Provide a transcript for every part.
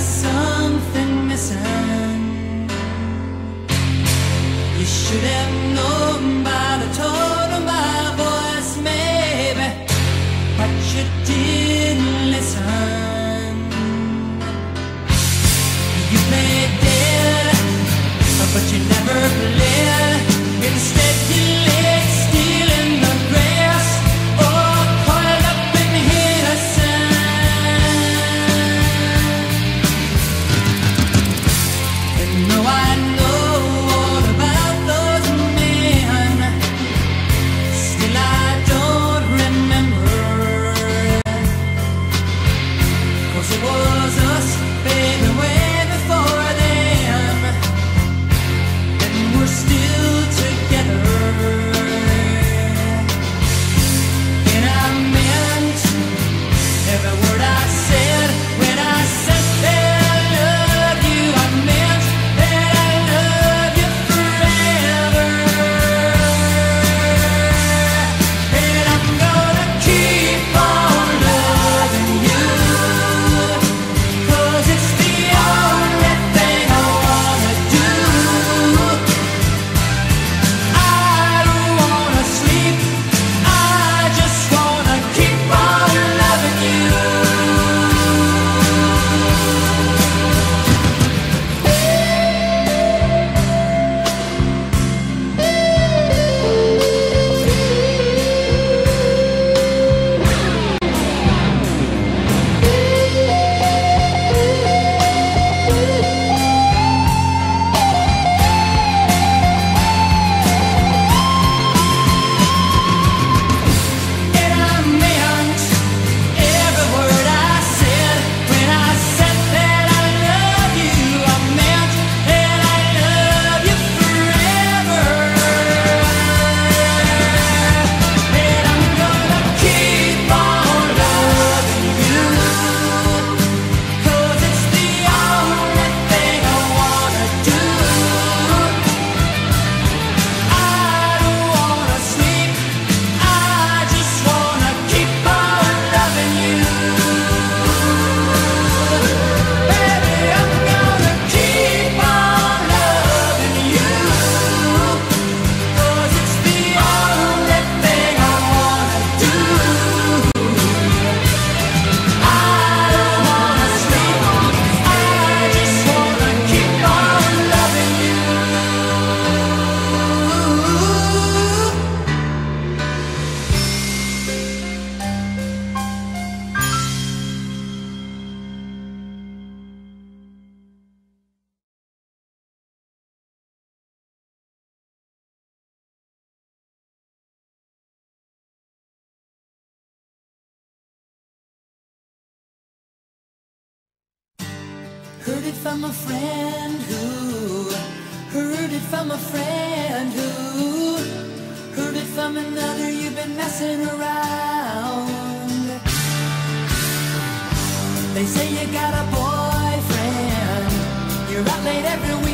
something missing. You should have known by the tone of my voice, maybe, but you didn't listen. You played dead, but you never played. from a friend who heard it from a friend who heard it from another. You've been messing around. They say you got a boyfriend. You're out late every week.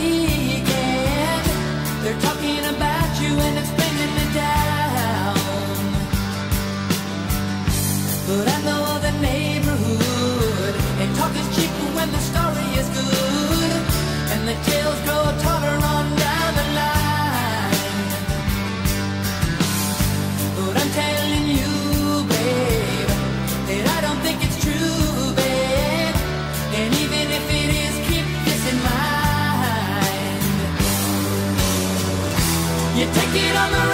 take it on the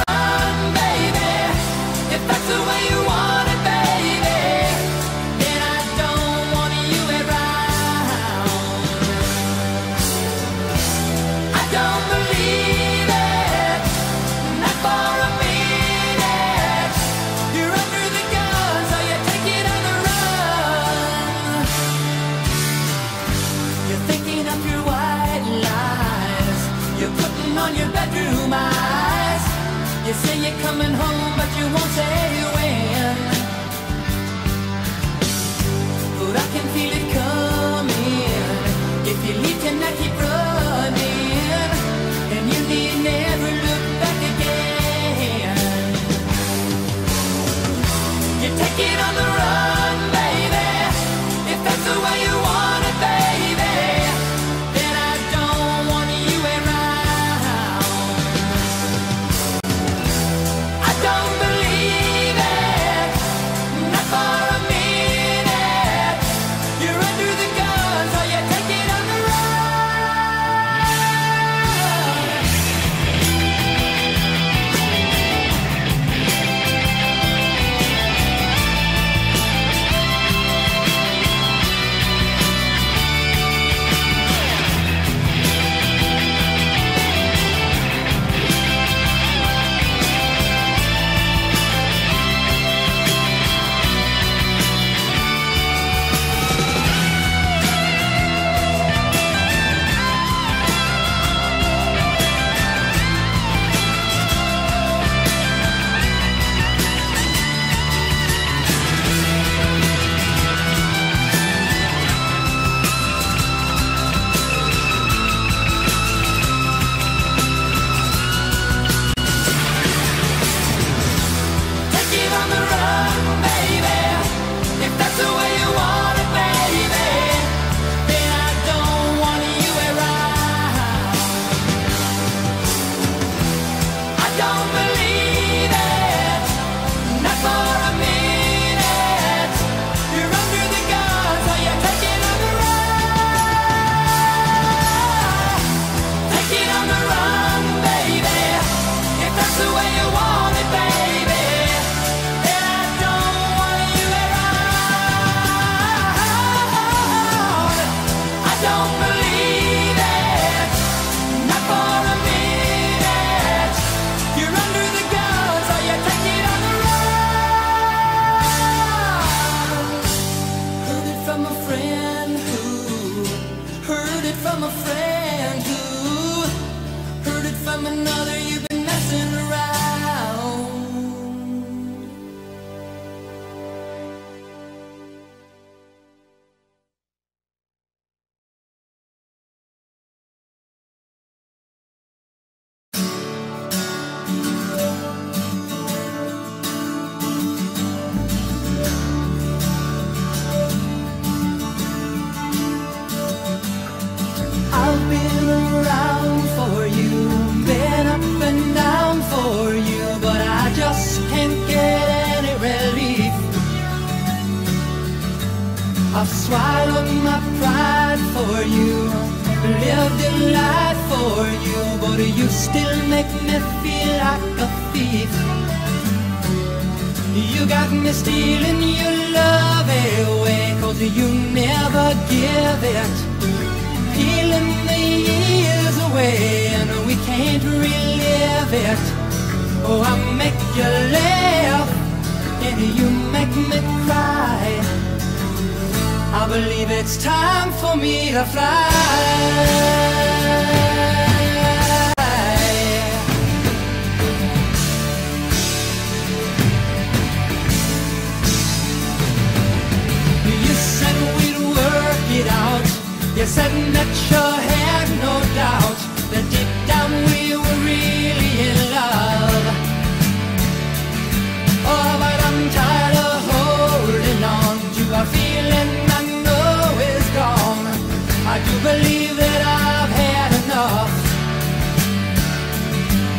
I've swallowed my pride for you, lived in life for you, but you still make me feel like a thief. You got me stealing your love away, cause you never give it peeling the years away and we can't relive it. Oh, I make you laugh and you make me cry. I believe it's time for me to fly. You said we'd work it out. You said that you had no doubt that deep down we were really in love. Oh, but I'm tired of holding on to a feeling I do believe that I've had enough.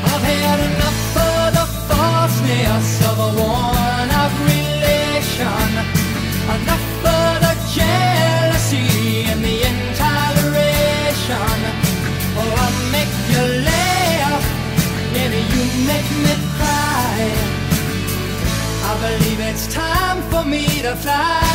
I've had enough of the falseness of a worn-out relation. Enough of the jealousy and the intoleration. Oh, I make you laugh, and you make me cry. I believe it's time for me to fly.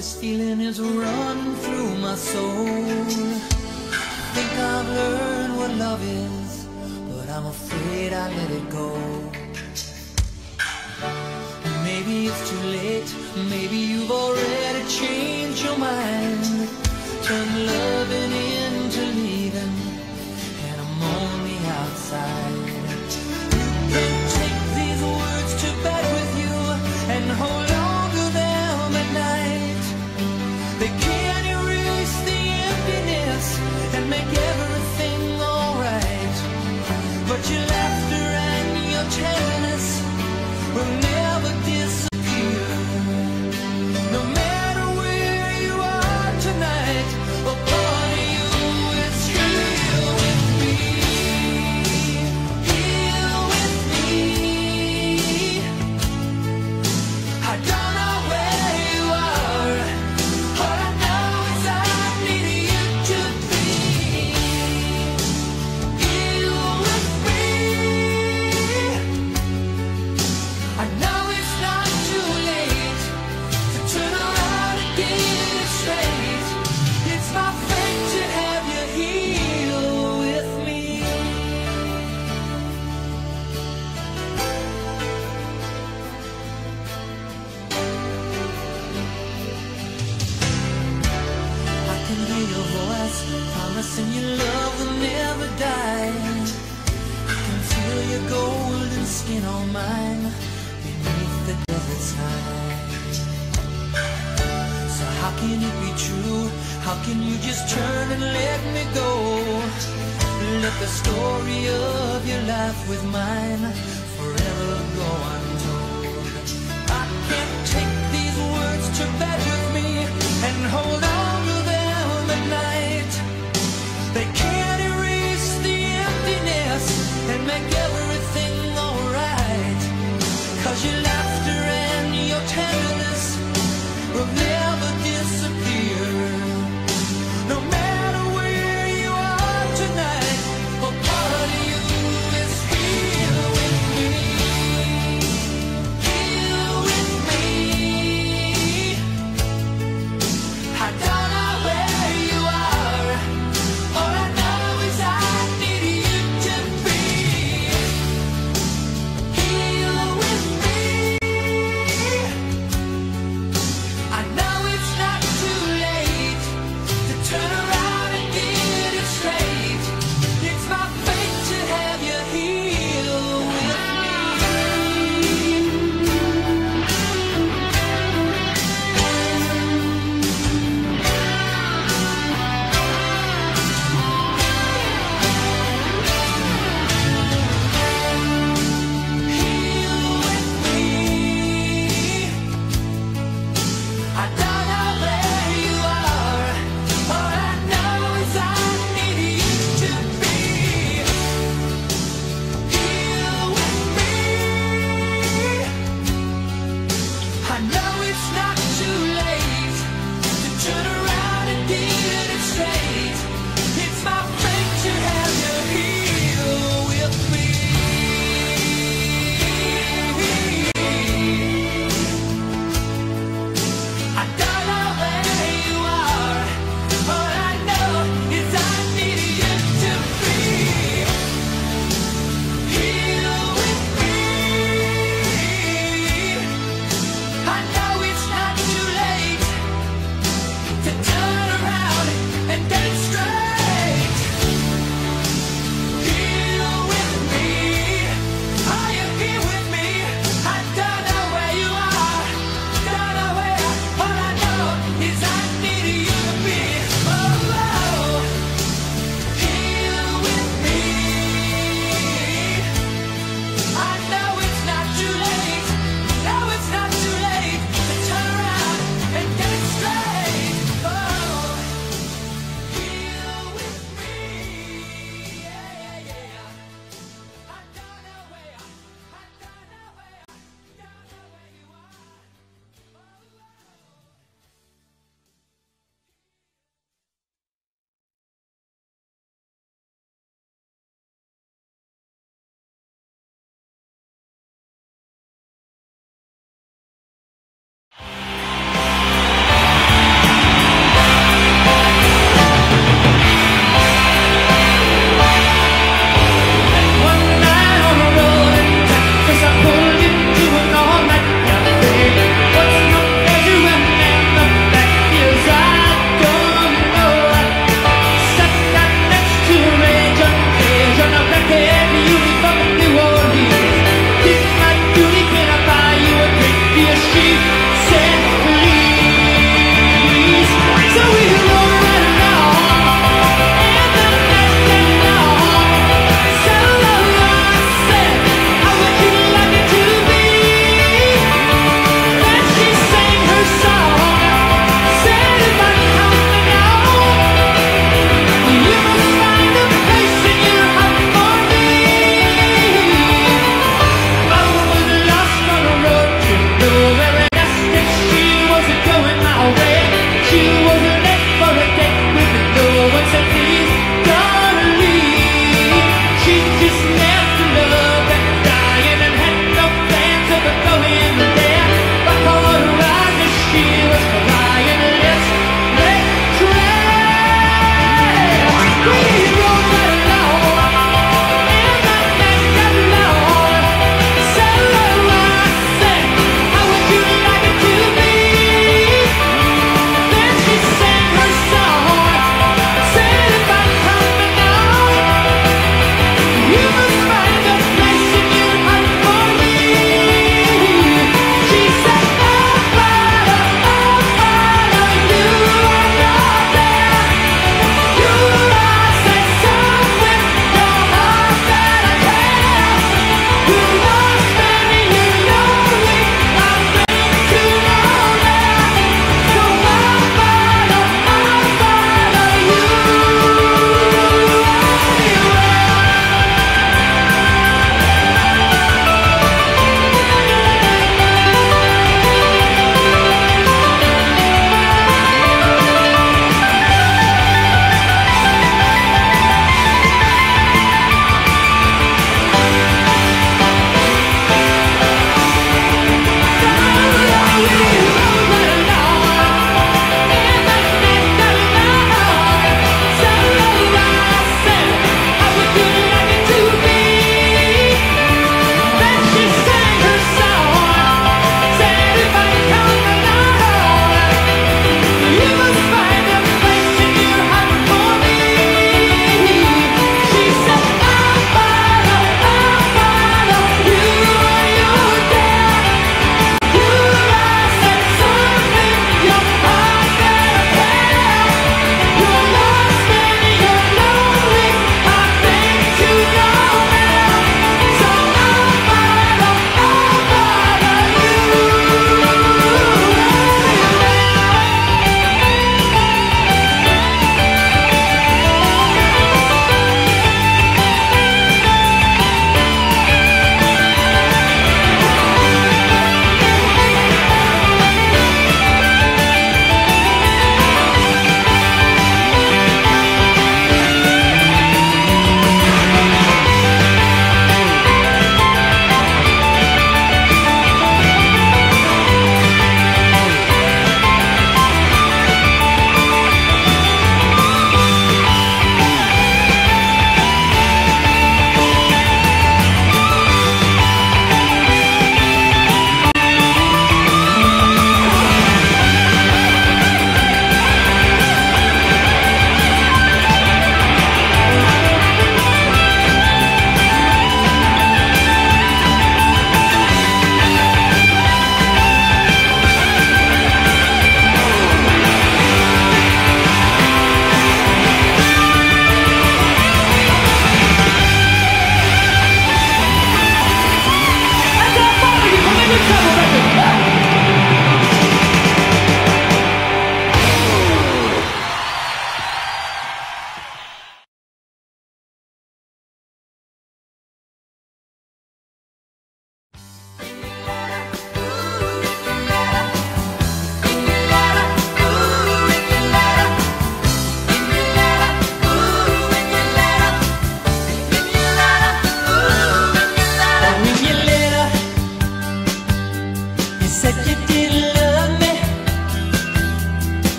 this feeling is running through my soul. Think I've learned what love is.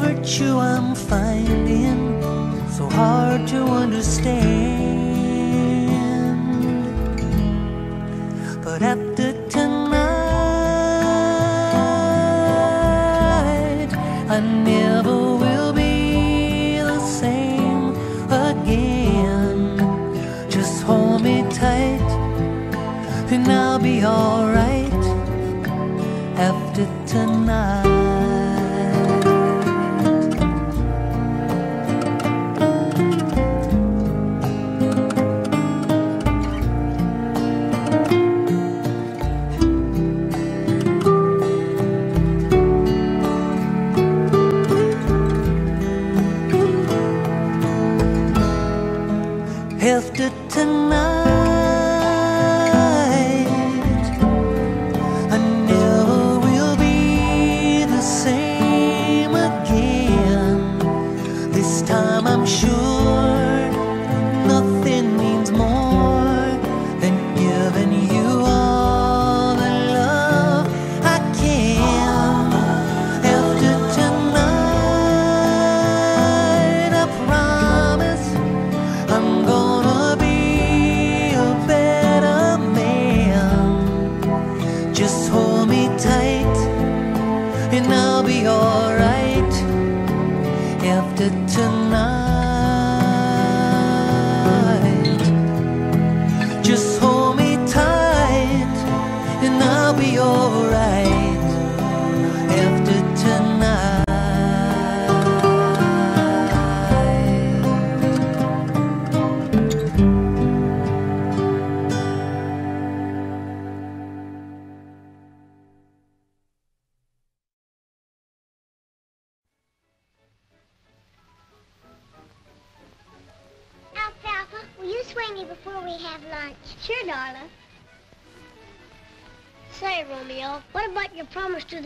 virtue I'm finding so hard to understand. But after tonight, I never will be the same again. Just hold me tight, and I'll be alright.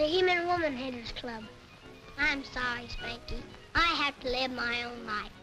the He-Man Woman Haters Club. I'm sorry, Spanky. I have to live my own life.